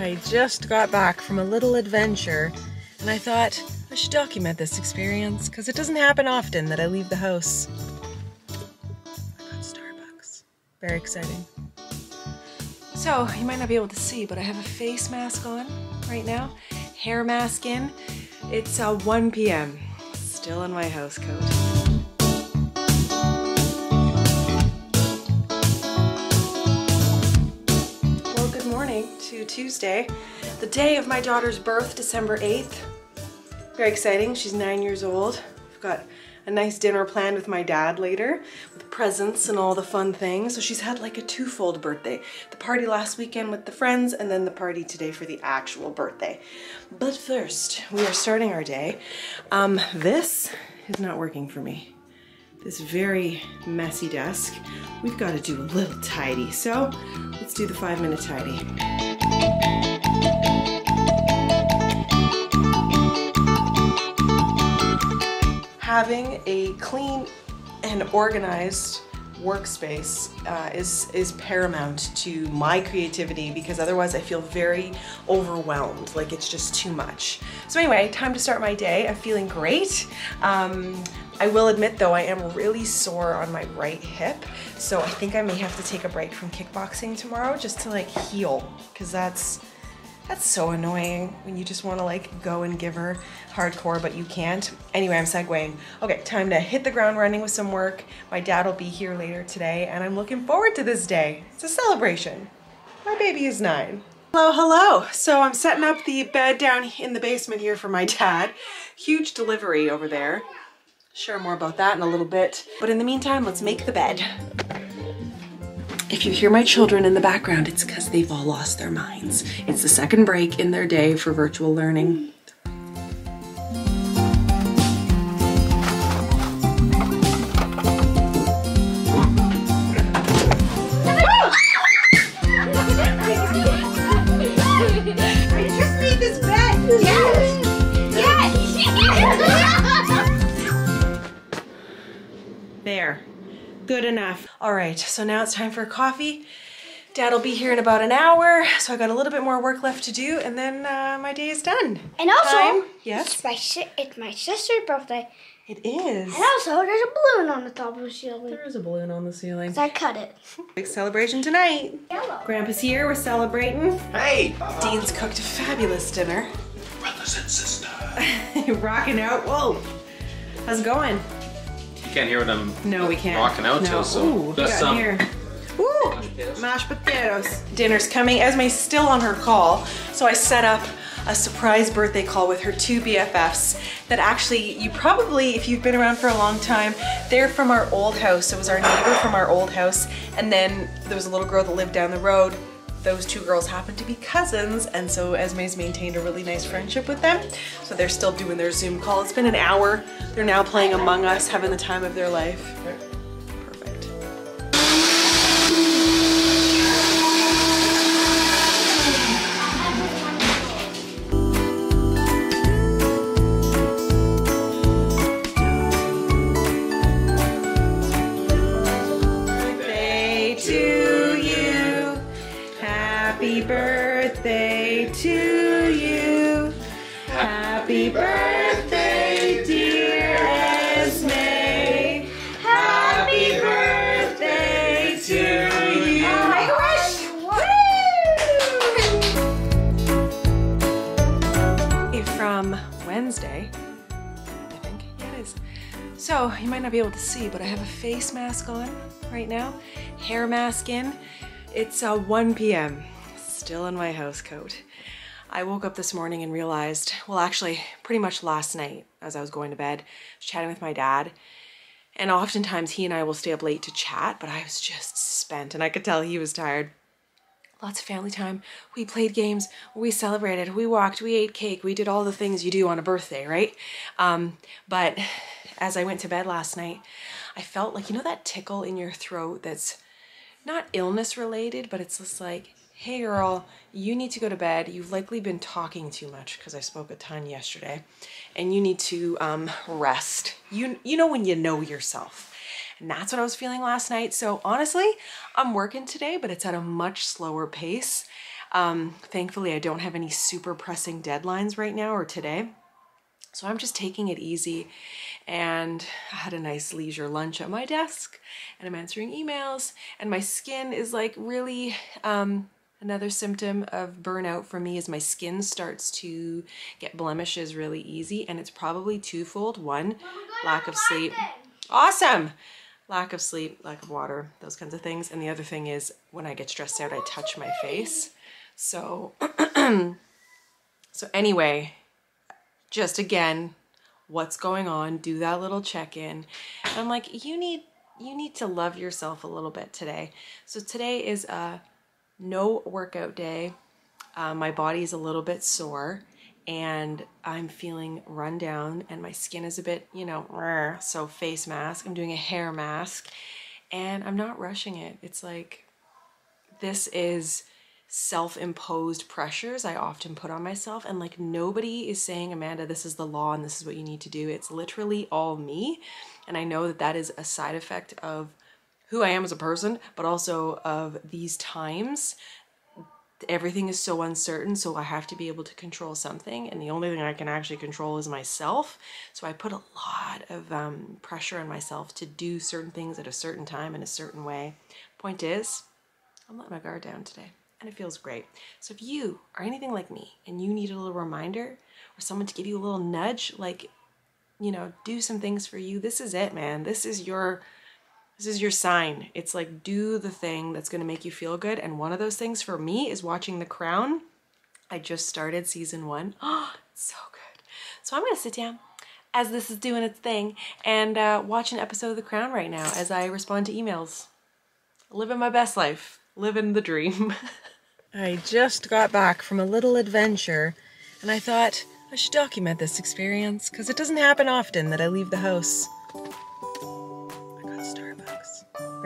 I just got back from a little adventure and I thought I should document this experience because it doesn't happen often that I leave the house. I got Starbucks. Very exciting. So, you might not be able to see, but I have a face mask on right now, hair mask in. It's uh, 1 p.m. Still in my house coat. Tuesday, the day of my daughter's birth, December 8th. Very exciting. She's nine years old. We've got a nice dinner planned with my dad later with presents and all the fun things. So she's had like a twofold birthday. The party last weekend with the friends and then the party today for the actual birthday. But first, we are starting our day. Um, this is not working for me. This very messy desk. We've got to do a little tidy. So let's do the five minute tidy. Having a clean and organized workspace uh, is is paramount to my creativity because otherwise I feel very overwhelmed like it's just too much. So anyway time to start my day. I'm feeling great. Um, I will admit though I am really sore on my right hip so I think I may have to take a break from kickboxing tomorrow just to like heal because that's that's so annoying when you just want to like go and give her hardcore, but you can't. Anyway, I'm segueing. Okay, time to hit the ground running with some work. My dad will be here later today, and I'm looking forward to this day. It's a celebration. My baby is nine. Hello, hello. So I'm setting up the bed down in the basement here for my dad. Huge delivery over there. Share more about that in a little bit. But in the meantime, let's make the bed. If you hear my children in the background, it's because they've all lost their minds. It's the second break in their day for virtual learning. I just made this bed. Yes. There. Good enough. All right, so now it's time for coffee. Dad will be here in about an hour, so I got a little bit more work left to do, and then uh, my day is done. And also, Time? Yes? it's my it's my sister's birthday, It is. and also there's a balloon on the top of the ceiling. There is a balloon on the ceiling. So I cut it. Big celebration tonight. Yellow. Grandpa's here, we're celebrating. Hey! Dean's cooked a fabulous dinner. Brothers and sisters. You're rocking out. Whoa. How's it going? You can't hear what I'm No, we can't. rocking out no. to, so Ooh, what got some. here. Ooh, potatoes. mashed potatoes. Dinner's coming. Esme's still on her call, so I set up a surprise birthday call with her two BFFs that actually, you probably, if you've been around for a long time, they're from our old house. It was our neighbor from our old house, and then there was a little girl that lived down the road. Those two girls happen to be cousins, and so Esme's maintained a really nice friendship with them. So they're still doing their Zoom call. It's been an hour. They're now playing Among Us, having the time of their life. Happy birthday to you. Happy birthday, dear Esme. Happy birthday to you. Make a wish. Woo! From Wednesday, I think. Yeah, it is. So you might not be able to see, but I have a face mask on right now, hair mask in. It's uh, 1 p.m. Still in my house coat. I woke up this morning and realized, well, actually, pretty much last night as I was going to bed, I was chatting with my dad. And oftentimes he and I will stay up late to chat, but I was just spent and I could tell he was tired lots of family time. We played games, we celebrated, we walked, we ate cake, we did all the things you do on a birthday, right? Um, but as I went to bed last night, I felt like, you know, that tickle in your throat that's not illness related, but it's just like, hey girl, you need to go to bed. You've likely been talking too much because I spoke a ton yesterday, and you need to um, rest. You, you know when you know yourself. And that's what I was feeling last night. So honestly, I'm working today, but it's at a much slower pace. Um, thankfully, I don't have any super pressing deadlines right now or today. So I'm just taking it easy and I had a nice leisure lunch at my desk and I'm answering emails and my skin is like really um, another symptom of burnout for me is my skin starts to get blemishes really easy and it's probably twofold. One, lack of sleep. Awesome! Lack of sleep, lack of water, those kinds of things. And the other thing is when I get stressed out, I touch my face. So, so anyway, just again, what's going on, do that little check-in. I'm like, you need you need to love yourself a little bit today. So today is a no workout day. Uh, my body is a little bit sore and I'm feeling run down and my skin is a bit, you know, so face mask. I'm doing a hair mask and I'm not rushing it. It's like this is self-imposed pressures I often put on myself and like nobody is saying Amanda this is the law and this is what you need to do it's literally all me and I know that that is a side effect of who I am as a person but also of these times everything is so uncertain so I have to be able to control something and the only thing I can actually control is myself so I put a lot of um, pressure on myself to do certain things at a certain time in a certain way point is I'm letting my guard down today and it feels great. So if you are anything like me and you need a little reminder or someone to give you a little nudge, like, you know, do some things for you, this is it, man. This is your this is your sign. It's like do the thing that's going to make you feel good. And one of those things for me is watching The Crown. I just started season 1. Oh, so good. So I'm going to sit down as this is doing its thing and uh, watch an episode of The Crown right now as I respond to emails. Living my best life living the dream. I just got back from a little adventure and I thought I should document this experience because it doesn't happen often that I leave the house.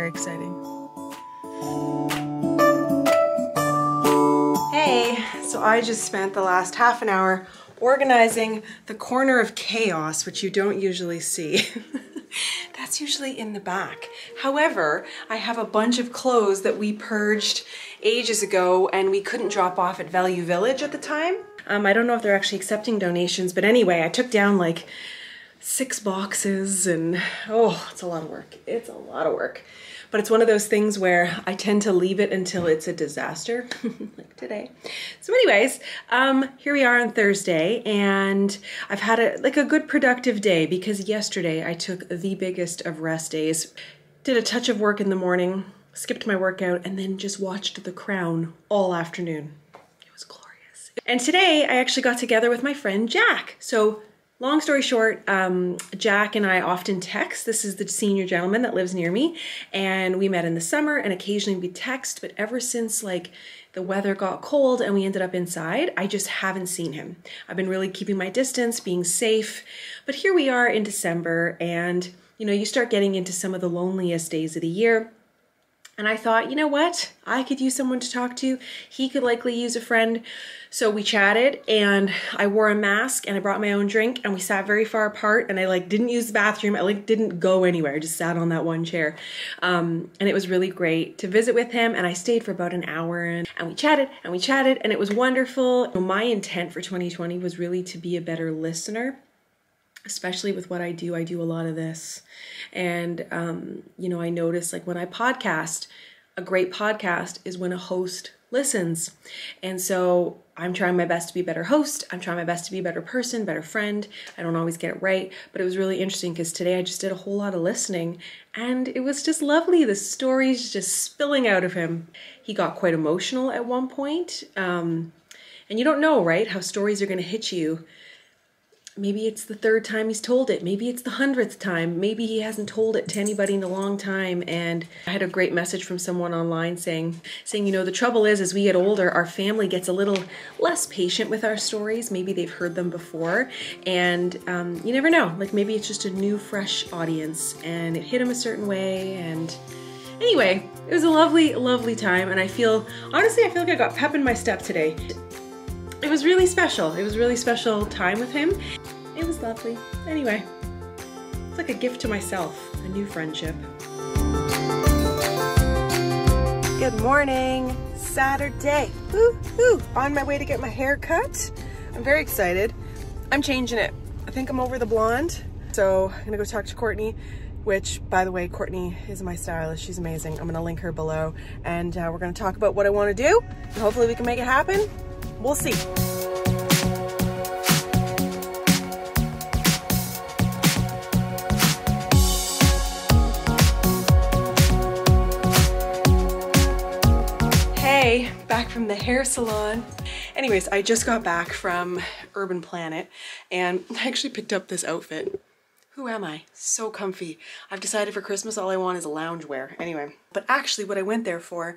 Very exciting. Hey, so I just spent the last half an hour organizing the corner of chaos, which you don't usually see. That's usually in the back. However, I have a bunch of clothes that we purged ages ago and we couldn't drop off at Value Village at the time. Um, I don't know if they're actually accepting donations, but anyway, I took down like six boxes and oh, it's a lot of work. It's a lot of work. But it's one of those things where I tend to leave it until it's a disaster, like today. So anyways, um, here we are on Thursday and I've had a like a good productive day because yesterday I took the biggest of rest days. Did a touch of work in the morning, skipped my workout, and then just watched The Crown all afternoon. It was glorious. And today I actually got together with my friend Jack. So Long story short, um, Jack and I often text. This is the senior gentleman that lives near me, and we met in the summer and occasionally we text, but ever since like the weather got cold and we ended up inside, I just haven't seen him. I've been really keeping my distance, being safe, but here we are in December and you know, you start getting into some of the loneliest days of the year and I thought, you know what? I could use someone to talk to. He could likely use a friend. So we chatted and I wore a mask and I brought my own drink and we sat very far apart and I like didn't use the bathroom. I like didn't go anywhere. I just sat on that one chair. Um, and it was really great to visit with him and I stayed for about an hour and, and we chatted and we chatted and it was wonderful. My intent for 2020 was really to be a better listener especially with what I do, I do a lot of this. And, um, you know, I notice like when I podcast, a great podcast is when a host listens. And so I'm trying my best to be a better host. I'm trying my best to be a better person, better friend. I don't always get it right, but it was really interesting because today I just did a whole lot of listening and it was just lovely. The stories just spilling out of him. He got quite emotional at one point. Um, and you don't know, right, how stories are going to hit you maybe it's the third time he's told it. Maybe it's the hundredth time. Maybe he hasn't told it to anybody in a long time. And i had a great message from someone online saying saying you know the trouble is as we get older our family gets a little less patient with our stories. Maybe they've heard them before. And um, you never know. Like maybe it's just a new fresh audience and it hit them a certain way. And anyway it was a lovely lovely time. And i feel honestly i feel like i got pep in my step today it was really special. It was really special time with him. It was lovely. Anyway, it's like a gift to myself, a new friendship. Good morning. Saturday. Woo hoo! On my way to get my hair cut. I'm very excited. I'm changing it. I think I'm over the blonde. So I'm gonna go talk to Courtney, which by the way, Courtney is my stylist. She's amazing. I'm gonna link her below and uh, we're gonna talk about what I wanna do and hopefully we can make it happen. We'll see. Hey, back from the hair salon. Anyways, I just got back from Urban Planet and I actually picked up this outfit. Who am I? So comfy. I've decided for Christmas all I want is loungewear. Anyway, but actually what I went there for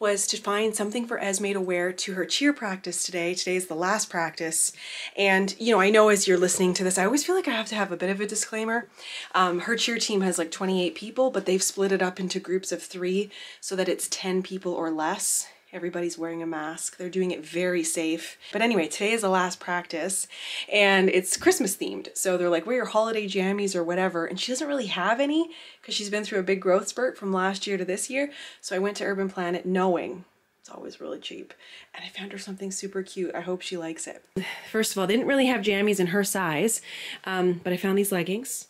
was to find something for Esme to wear to her cheer practice today. Today's the last practice. And, you know, I know as you're listening to this, I always feel like I have to have a bit of a disclaimer. Um, her cheer team has like 28 people, but they've split it up into groups of three so that it's 10 people or less. Everybody's wearing a mask. They're doing it very safe. But anyway, today is the last practice and it's Christmas themed. So they're like, wear your holiday jammies or whatever. And she doesn't really have any because she's been through a big growth spurt from last year to this year. So I went to Urban Planet knowing it's always really cheap. And I found her something super cute. I hope she likes it. First of all, they didn't really have jammies in her size, um, but I found these leggings,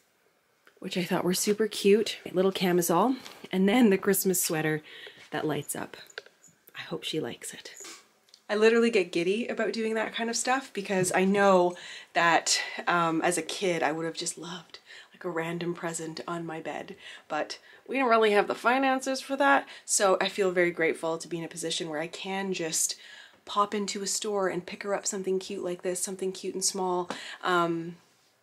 which I thought were super cute. A little camisole, and then the Christmas sweater that lights up. I hope she likes it. I literally get giddy about doing that kind of stuff because I know that um, as a kid I would have just loved like a random present on my bed, but we don't really have the finances for that. So I feel very grateful to be in a position where I can just pop into a store and pick her up something cute like this, something cute and small. Um,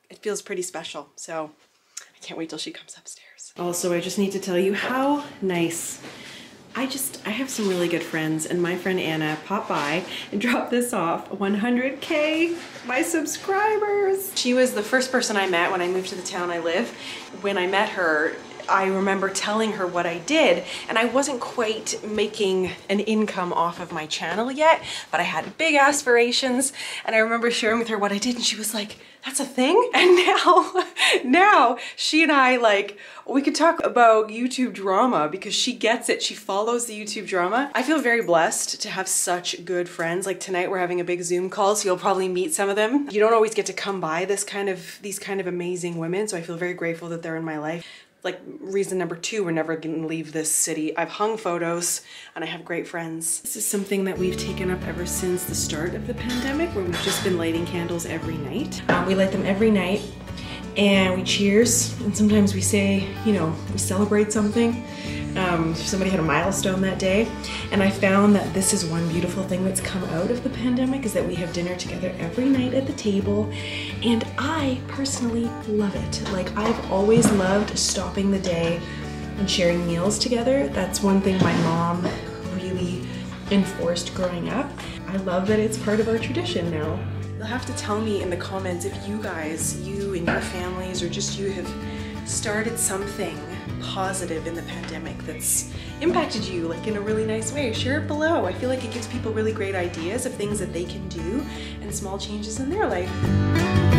it feels pretty special. So I can't wait till she comes upstairs. Also, I just need to tell you how nice I just, I have some really good friends and my friend Anna popped by and dropped this off. 100K, my subscribers. She was the first person I met when I moved to the town I live. When I met her, I remember telling her what I did and I wasn't quite making an income off of my channel yet, but I had big aspirations and I remember sharing with her what I did and she was like, that's a thing? And now, now she and I like, we could talk about YouTube drama because she gets it. She follows the YouTube drama. I feel very blessed to have such good friends. Like tonight we're having a big Zoom call, so you'll probably meet some of them. You don't always get to come by this kind of, these kind of amazing women, so I feel very grateful that they're in my life like reason number two, we're never gonna leave this city. I've hung photos and I have great friends. This is something that we've taken up ever since the start of the pandemic where we've just been lighting candles every night. Um, we light them every night and we cheers and sometimes we say, you know, we celebrate something. Um, somebody had a milestone that day. And I found that this is one beautiful thing that's come out of the pandemic is that we have dinner together every night at the table. And I personally love it. Like I've always loved stopping the day and sharing meals together. That's one thing my mom really enforced growing up. I love that it's part of our tradition now. You'll have to tell me in the comments if you guys, you and your families, or just you have started something positive in the pandemic that's impacted you like in a really nice way. Share it below. I feel like it gives people really great ideas of things that they can do and small changes in their life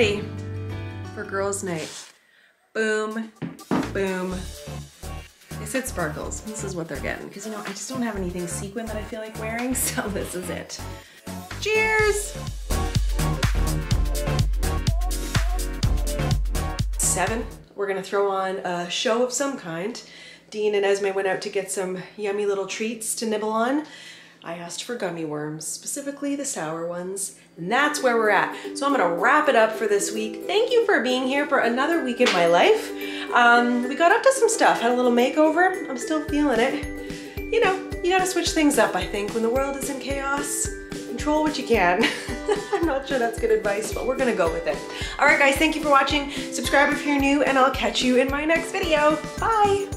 ready for girls' night. Boom, boom. They said sparkles. This is what they're getting. Because, you know, I just don't have anything sequin that I feel like wearing, so this is it. Cheers! Seven, we're gonna throw on a show of some kind. Dean and Esme went out to get some yummy little treats to nibble on. I asked for gummy worms, specifically the sour ones, and that's where we're at. So I'm gonna wrap it up for this week. Thank you for being here for another week in my life. Um, we got up to some stuff, had a little makeover. I'm still feeling it. You know, you gotta switch things up, I think. When the world is in chaos, control what you can. I'm not sure that's good advice, but we're gonna go with it. All right, guys, thank you for watching. Subscribe if you're new, and I'll catch you in my next video. Bye.